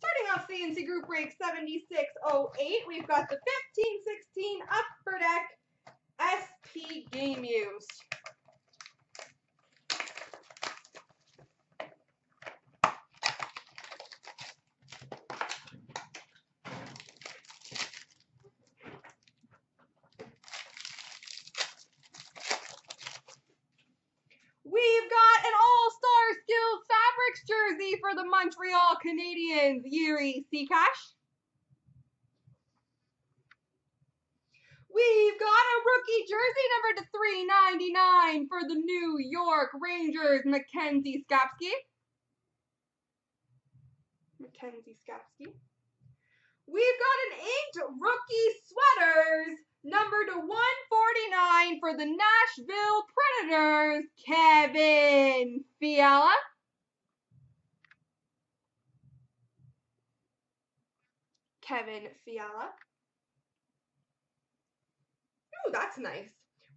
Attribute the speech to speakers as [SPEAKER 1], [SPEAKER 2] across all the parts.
[SPEAKER 1] Starting off CNC Group Break 7608, we've got the 1516 Upper Deck SP Game Used. We've got an All-Star Skills Fabrics jersey for the Montreal Canadiens, Yuri Sekac. We've got a rookie jersey number to 399 for the New York Rangers, Mackenzie Skapski. Mackenzie Skapski. We've got an inked rookie sweaters number to 149 for the Nashville Predators, Kevin Fiala. Kevin Fiala. Ooh, that's nice.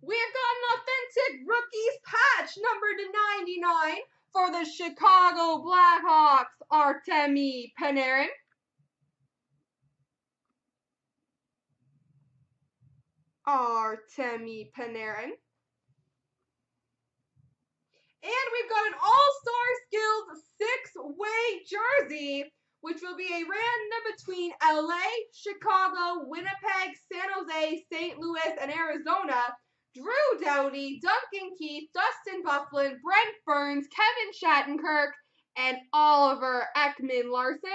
[SPEAKER 1] We've got an authentic rookies patch number to 99 for the Chicago Blackhawks, Artemi Panarin. Artemi Panarin. And we've got an All-Star Skills six-way jersey, which will be a random between LA, Chicago, Winnipeg, San Jose, St. Louis, and Arizona. Drew Doughty, Duncan Keith, Dustin Byfuglien, Brent Burns, Kevin Shattenkirk, and Oliver Ekman Larsson.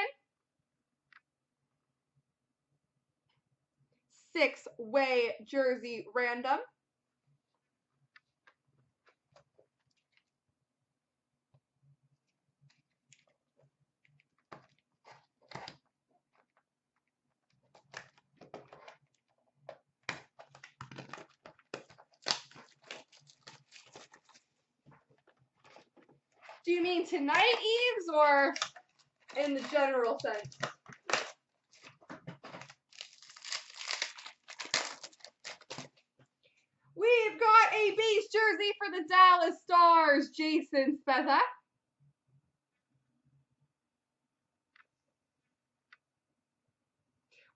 [SPEAKER 1] Six-way jersey random. Do you mean tonight, Eves, or in the general sense? We've got a base jersey for the Dallas Stars, Jason Spezza.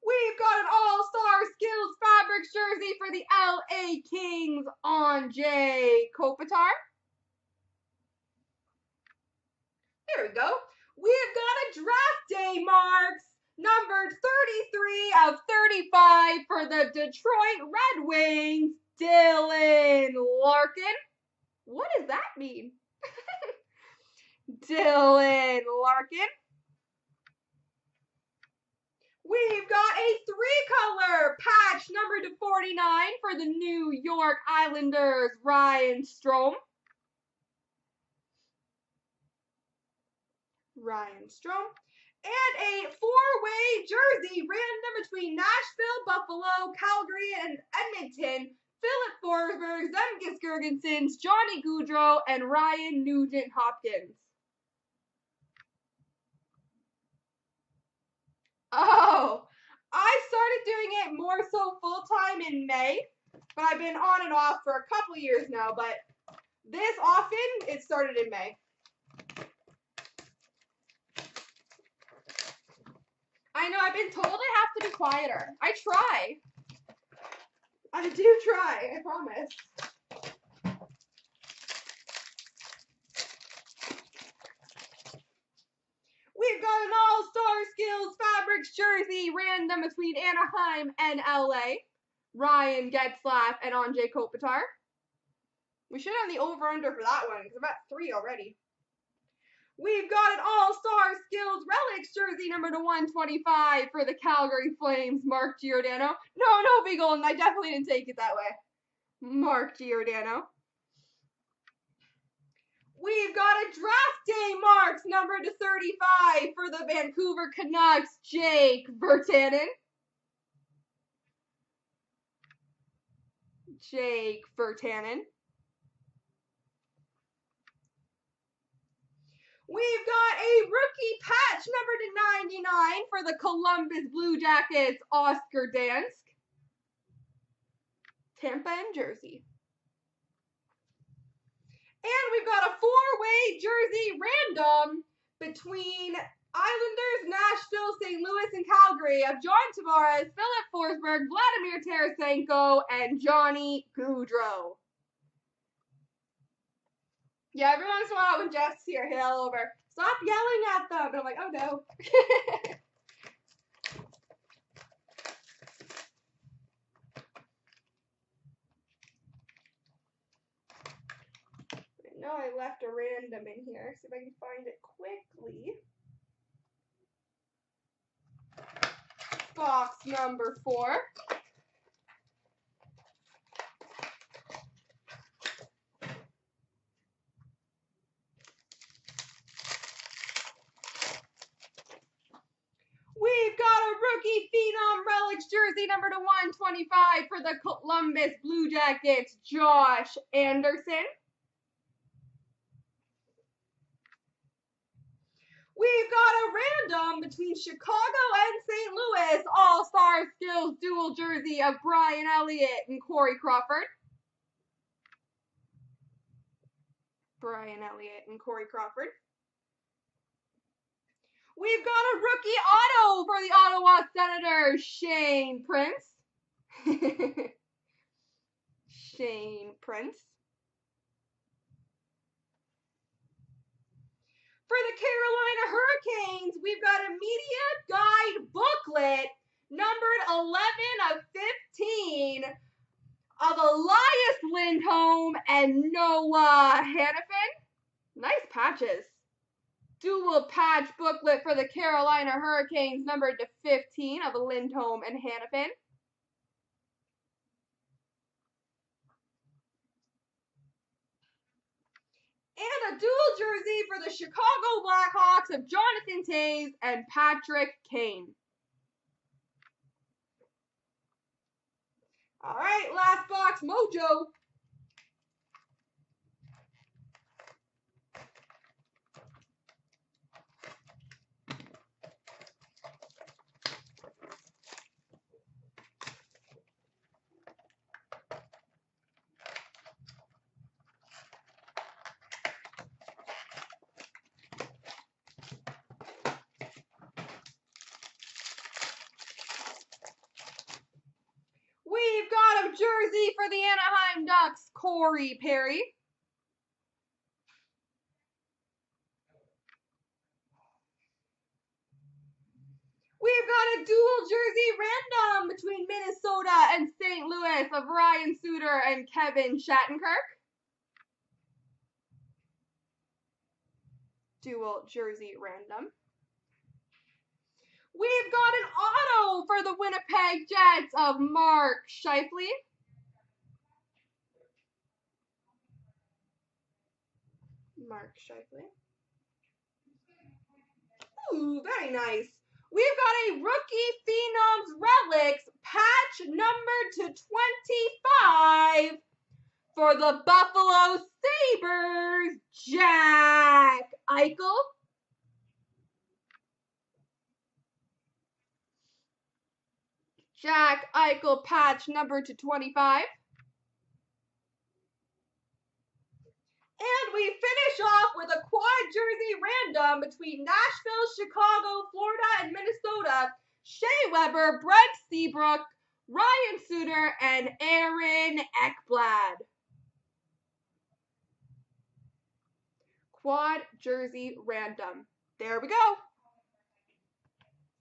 [SPEAKER 1] We've got an All-Star Skills Fabrics jersey for the LA Kings, Anze Kopitar. There we go. We've got a draft day marks numbered 33 of 35 for the Detroit Red Wings, Dylan Larkin. What does that mean? Dylan Larkin. We've got a three-color patch number to 49 for the New York Islanders, Ryan Strome. Ryan Strome. And a four-way jersey random between Nashville, Buffalo, Calgary, and Edmonton. Filip Forsberg, Zemgus Girgensons, Johnny Gaudreau, and Ryan Nugent Hopkins. Oh, I started doing it more so full-time in May, but I've been on and off for a couple years now, but this often, it started in May. I know, I've been told I have to be quieter. I try. I do try, I promise. We've got an All-Star Skills Fabrics jersey random between Anaheim and LA. Ryan Getzlaf and Anze Kopitar. We should have the over-under for that one, because I'm at three already. We've got an All-Star Skills Relics jersey number to 125 for the Calgary Flames, Mark Giordano. No, no, Big Golden, I definitely didn't take it that way. Mark Giordano. We've got a draft day marks number to 35 for the Vancouver Canucks, Jake Virtanen. Jake Virtanen. We've got a rookie patch number to 99 for the Columbus Blue Jackets, Oscar Dansk. Tampa and Jersey. And we've got a four-way jersey random between Islanders, Nashville, St. Louis, and Calgary of John Tavares, Filip Forsberg, Vladimir Tarasenko, and Johnny Gaudreau. Yeah, every once in a while when Jeff's here, he'll over, stop yelling at them. And I'm like, oh no. I know I left a random in here, see if I can find it quickly. Box number four. We've got a rookie phenom relics jersey number to 125 for the Columbus Blue Jackets, Josh Anderson. We've got a random between Chicago and St. Louis All-Star Skills dual jersey of Brian Elliott and Corey Crawford. Brian Elliott and Corey Crawford. We've got a rookie auto for the Ottawa Senators, Shane Prince. Shane Prince. For the Carolina Hurricanes, we've got a media guide booklet numbered 11 of 15 of Elias Lindholm and Noah Hanifin. Nice patches. Dual patch booklet for the Carolina Hurricanes numbered to 15 of Lindholm and Hanifin. and a dual jersey for the Chicago Blackhawks of Jonathan Toews and Patrick Kane. All right, last box, Mojo. We've got a jersey for the Anaheim Ducks, Corey Perry. We've got a dual jersey random between Minnesota and St. Louis of Ryan Suter and Kevin Shattenkirk. Dual jersey random. We've got an auto for the Winnipeg Jets of Mark Scheifele. Mark Scheifele. Ooh, very nice. We've got a rookie Phenoms Relics patch number to 25 for the Buffalo Sabres, Jack Eichel. Jack Eichel patch number to 25. And we finish off with a quad jersey random between Nashville, Chicago, Florida, and Minnesota. Shea Weber, Brent Seabrook, Ryan Suter, and Aaron Ekblad. Quad jersey random. There we go.